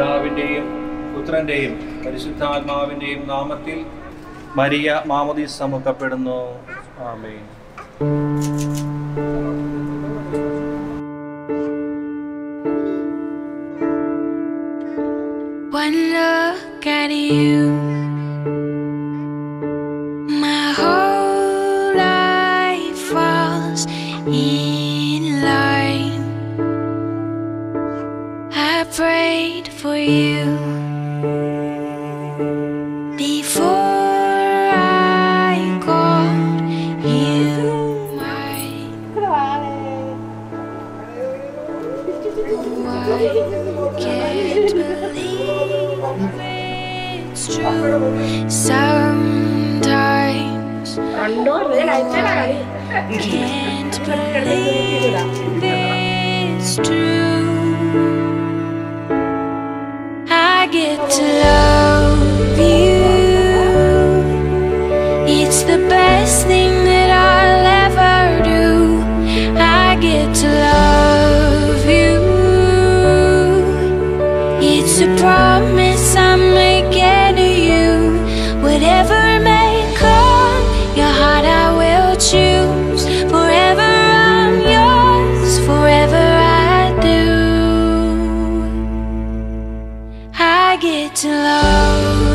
പിതാവിന്റെയും പുത്രന്റെയും പരിശുദ്ധാത്മാവിന്റെയും നാമത്തിൽ മരിയ മാമതി സമുഖപ്പെടുന്നു ആമേ One look at you, you before I called you mine. I can't believe it's true. Sometimes can't believe it's true. to to love.